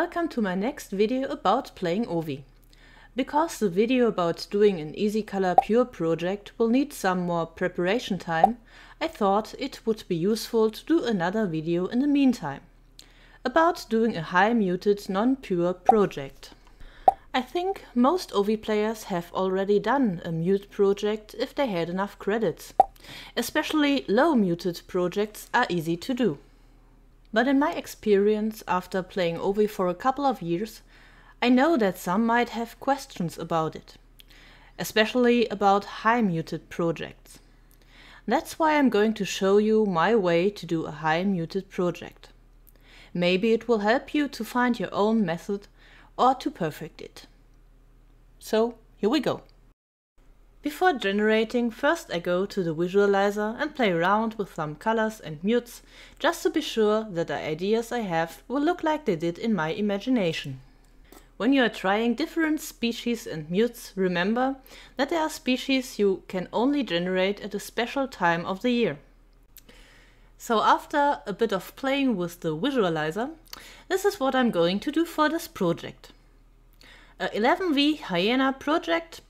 Welcome to my next video about playing Ovi. Because the video about doing an Easy Color Pure project will need some more preparation time, I thought it would be useful to do another video in the meantime. About doing a high muted non-pure project. I think most Ovi players have already done a mute project if they had enough credits. Especially low muted projects are easy to do. But in my experience after playing Ovi for a couple of years, I know that some might have questions about it, especially about high muted projects. That's why I'm going to show you my way to do a high muted project. Maybe it will help you to find your own method or to perfect it. So here we go. Before generating, first I go to the visualizer and play around with some colors and mutes, just to be sure that the ideas I have will look like they did in my imagination. When you are trying different species and mutes, remember that there are species you can only generate at a special time of the year. So after a bit of playing with the visualizer, this is what I'm going to do for this project. A 11V Hyena project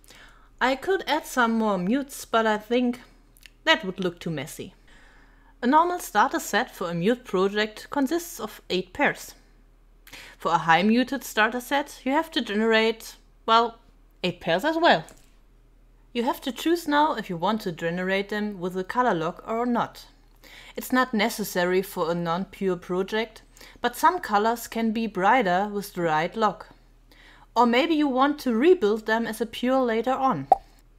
I could add some more mutes, but I think that would look too messy. A normal starter set for a mute project consists of 8 pairs. For a high muted starter set, you have to generate, well, 8 pairs as well. You have to choose now if you want to generate them with a color lock or not. It's not necessary for a non-pure project, but some colors can be brighter with the right lock. Or maybe you want to rebuild them as a pure later on.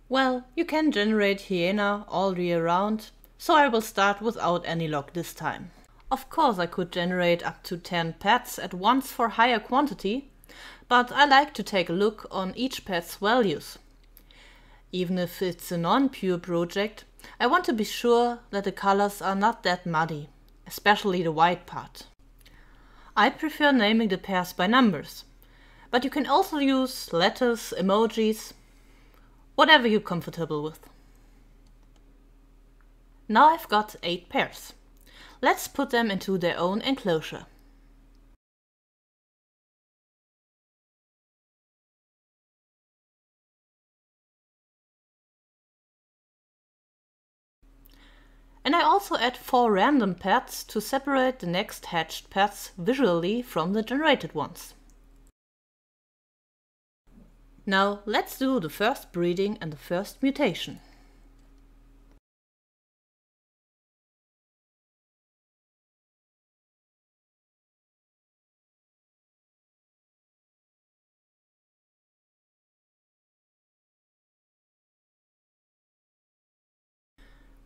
Well, you can generate Hyena all year round, so I will start without any lock this time. Of course I could generate up to 10 pets at once for higher quantity, but I like to take a look on each pet's values. Even if it's a non-pure project, I want to be sure that the colors are not that muddy, especially the white part. I prefer naming the pairs by numbers, but you can also use letters, emojis, whatever you're comfortable with. Now I've got 8 pairs. Let's put them into their own enclosure. And I also add 4 random pets to separate the next hatched pets visually from the generated ones. Now let's do the first breeding and the first mutation.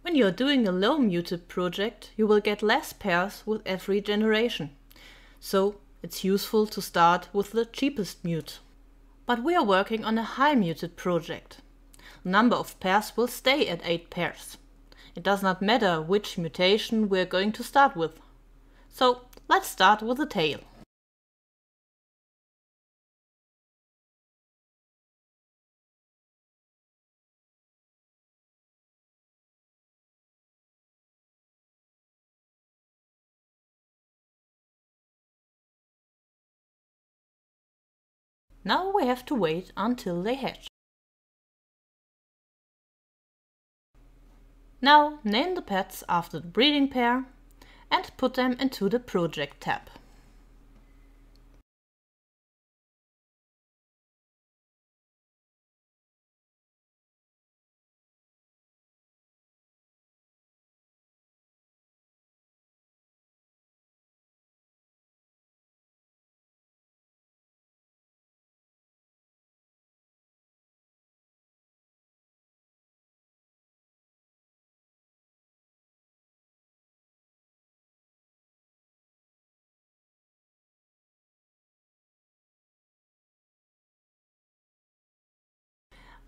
When you're doing a low muted project, you will get less pairs with every generation. So it's useful to start with the cheapest mute but we are working on a high muted project. Number of pairs will stay at 8 pairs. It does not matter which mutation we are going to start with. So let's start with the tail. Now we have to wait until they hatch. Now name the pets after the breeding pair and put them into the project tab.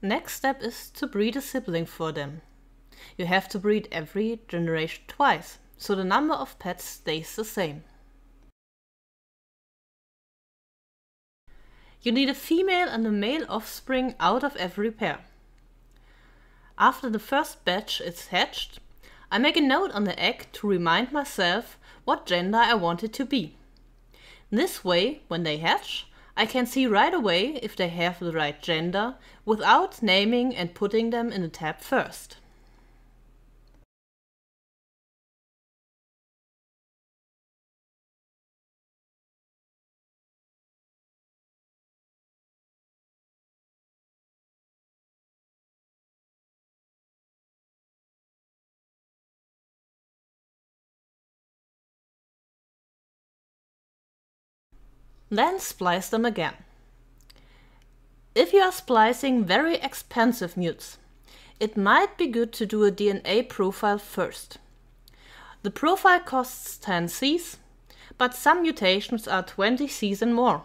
Next step is to breed a sibling for them. You have to breed every generation twice, so the number of pets stays the same. You need a female and a male offspring out of every pair. After the first batch is hatched, I make a note on the egg to remind myself what gender I want it to be. This way, when they hatch, I can see right away if they have the right gender without naming and putting them in a tab first. Then splice them again. If you are splicing very expensive mutes, it might be good to do a DNA profile first. The profile costs 10 Cs, but some mutations are 20 Cs and more.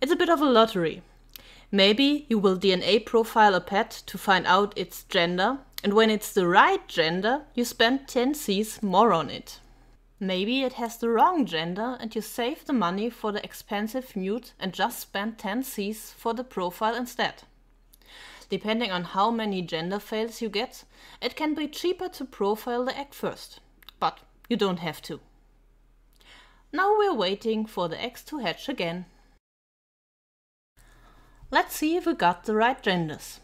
It's a bit of a lottery. Maybe you will DNA profile a pet to find out its gender, and when it's the right gender, you spend 10 Cs more on it. Maybe it has the wrong gender and you save the money for the expensive mute and just spend 10 Cs for the profile instead. Depending on how many gender fails you get, it can be cheaper to profile the egg first, but you don't have to. Now we're waiting for the eggs to hatch again. Let's see if we got the right genders.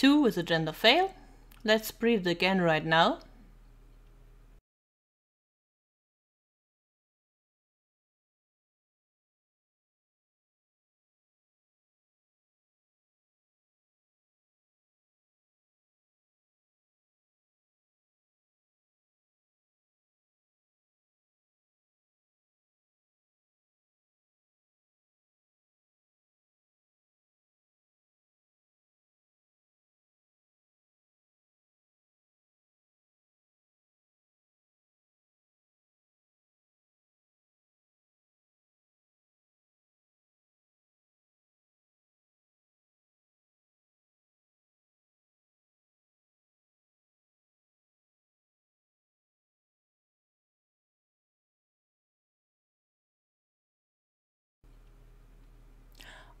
Two is a gender fail. Let's breathe again right now.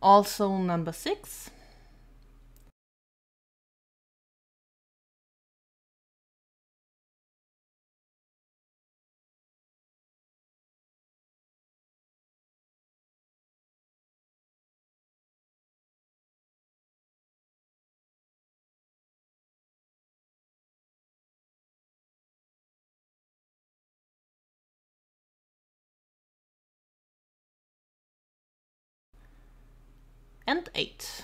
Also number six. And 8.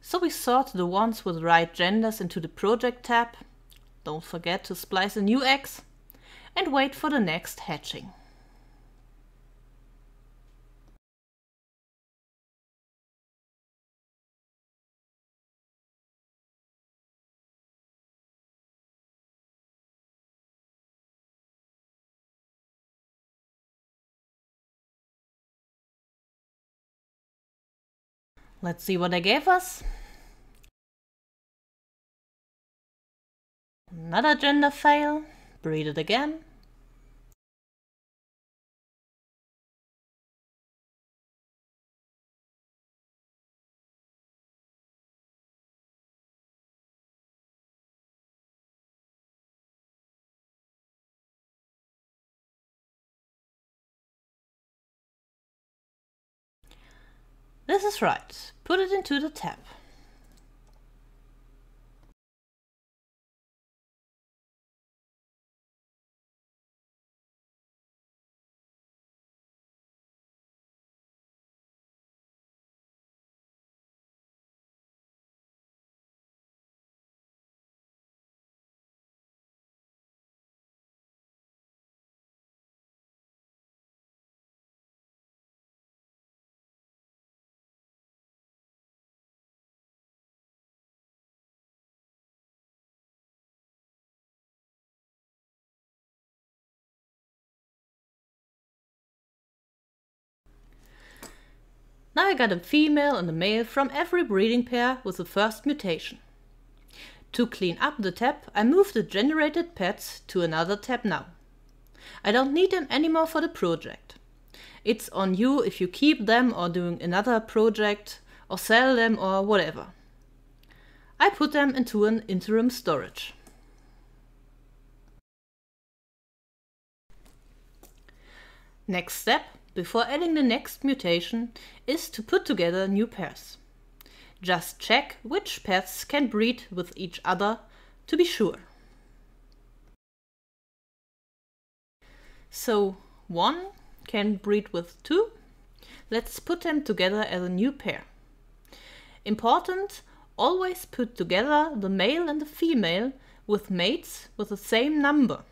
So we sort the ones with right genders into the project tab, don't forget to splice a new X, and wait for the next hatching. Let's see what they gave us. Another gender fail. Breed it again. This is right. Put it into the tab. Now I got a female and a male from every breeding pair with the first mutation. To clean up the tab, I move the generated pets to another tab now. I don't need them anymore for the project. It's on you if you keep them or doing another project or sell them or whatever. I put them into an interim storage. Next step, before adding the next mutation, is to put together new pairs. Just check which pairs can breed with each other to be sure. So one can breed with two. Let's put them together as a new pair. Important, always put together the male and the female with mates with the same number.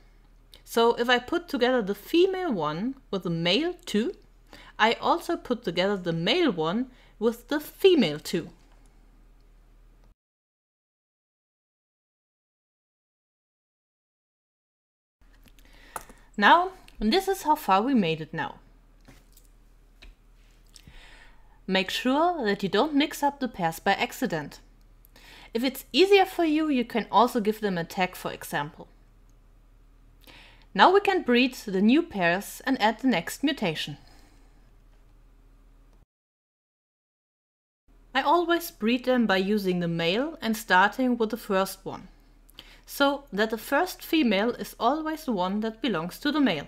So if I put together the female one with the male 2, I also put together the male one with the female 2. Now, this is how far we made it now. Make sure that you don't mix up the pairs by accident. If it's easier for you, you can also give them a tag, for example. Now we can breed the new pairs and add the next mutation. I always breed them by using the male and starting with the first one so that the first female is always the one that belongs to the male.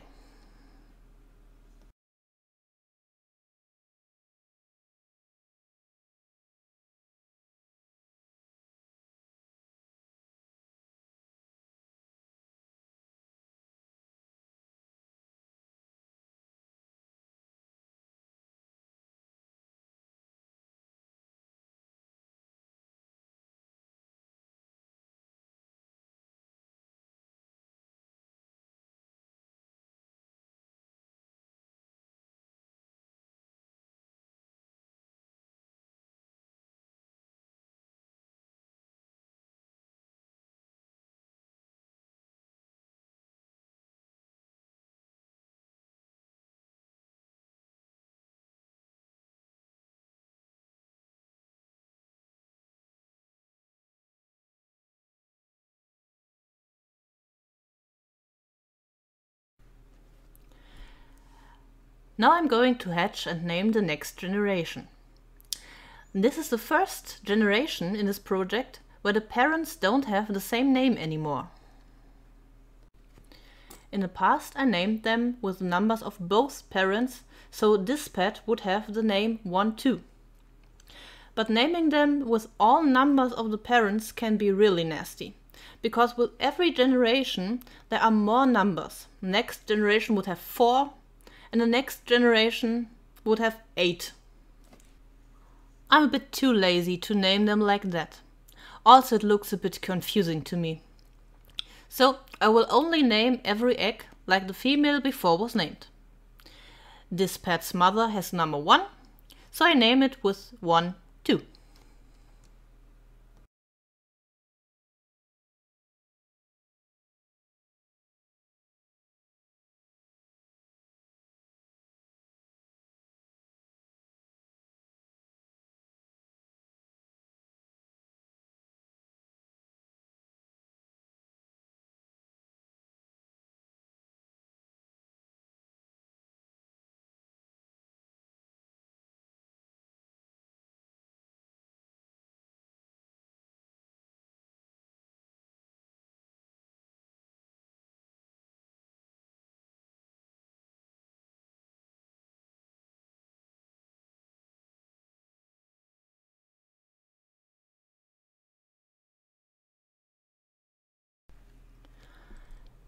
Now I'm going to hatch and name the next generation. This is the first generation in this project where the parents don't have the same name anymore. In the past I named them with the numbers of both parents, so this pet would have the name 1, 2. But naming them with all numbers of the parents can be really nasty, because with every generation there are more numbers. Next generation would have 4, and the next generation would have eight. I'm a bit too lazy to name them like that. Also, it looks a bit confusing to me. So I will only name every egg like the female before was named. This pet's mother has number 1, so I name it with 1,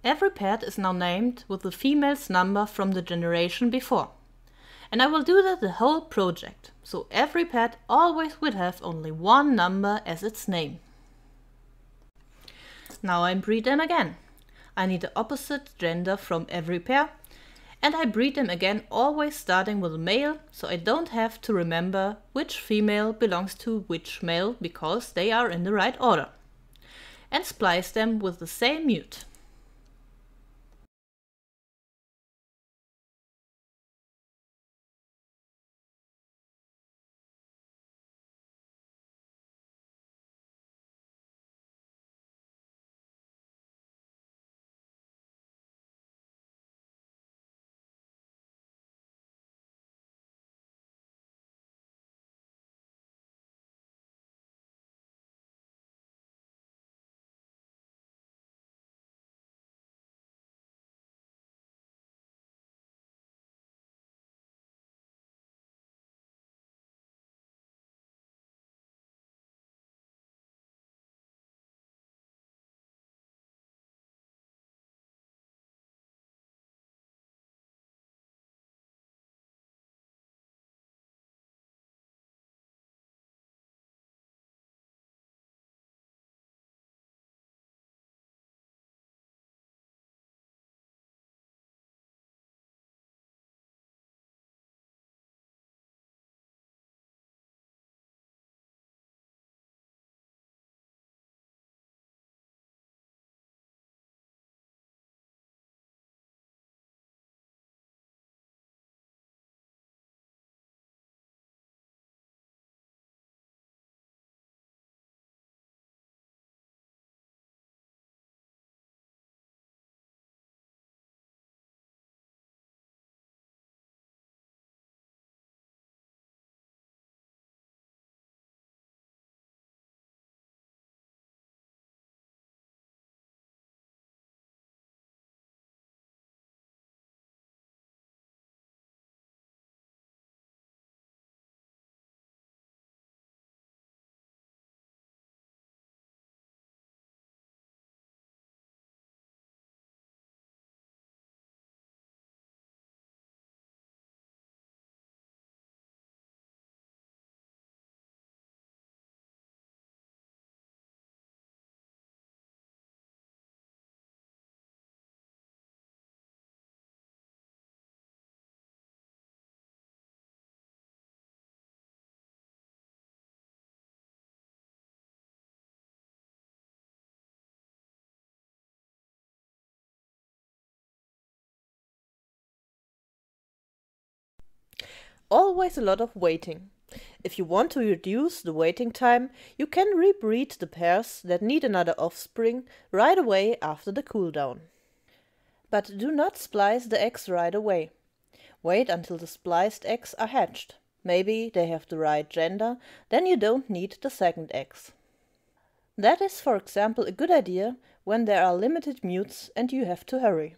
Every pet is now named with the female's number from the generation before. And I will do that the whole project, so every pet always will have only one number as its name. Now I breed them again. I need the opposite gender from every pair, and I breed them again always starting with a male, so I don't have to remember which female belongs to which male because they are in the right order. And splice them with the same mute. Always a lot of waiting. If you want to reduce the waiting time, you can rebreed the pairs that need another offspring right away after the cooldown. But do not splice the eggs right away. Wait until the spliced eggs are hatched. Maybe they have the right gender, then you don't need the second eggs. That is for example a good idea when there are limited mutes and you have to hurry.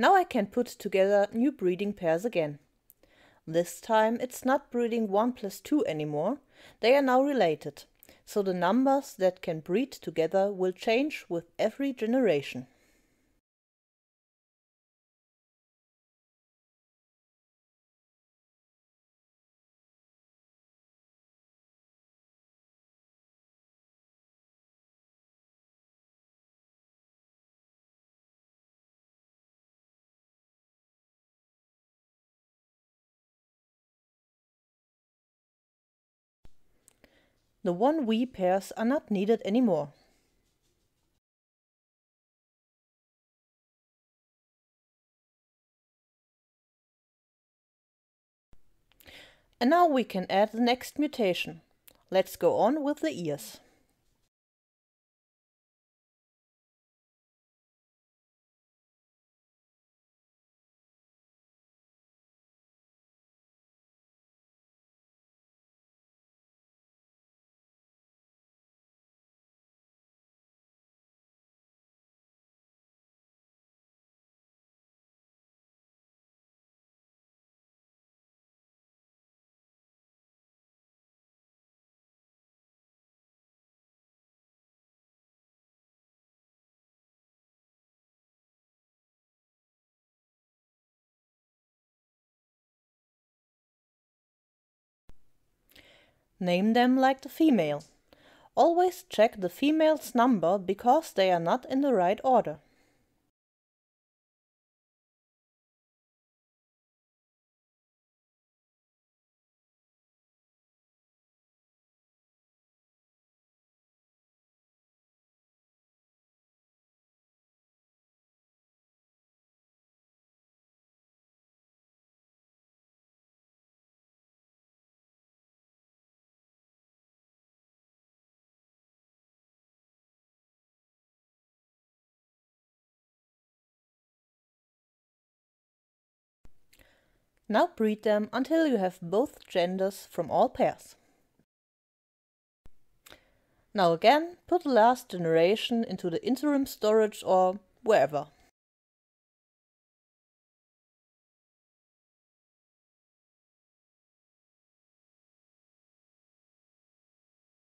Now I can put together new breeding pairs again. This time it's not breeding 1 plus 2 anymore, they are now related, so the numbers that can breed together will change with every generation. The 1V pairs are not needed anymore. And now we can add the next mutation. Let's go on with the ears. Name them like the female. Always check the female's number because they are not in the right order. Now breed them until you have both genders from all pairs. Now again, put the last generation into the interim storage or wherever.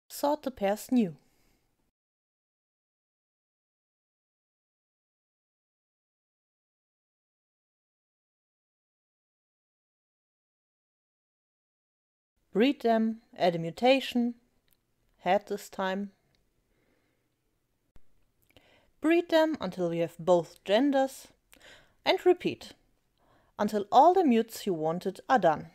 Sort the pairs new. Breed them, add a mutation, head this time. Breed them until you have both genders and repeat until all the mutes you wanted are done.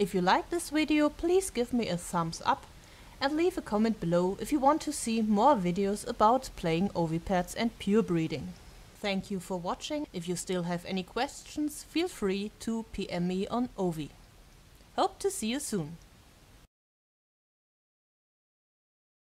If you like this video, please give me a thumbs up and leave a comment below if you want to see more videos about playing Ovipets and pure breeding. Thank you for watching. If you still have any questions, feel free to PM me on Ovi. Hope to see you soon.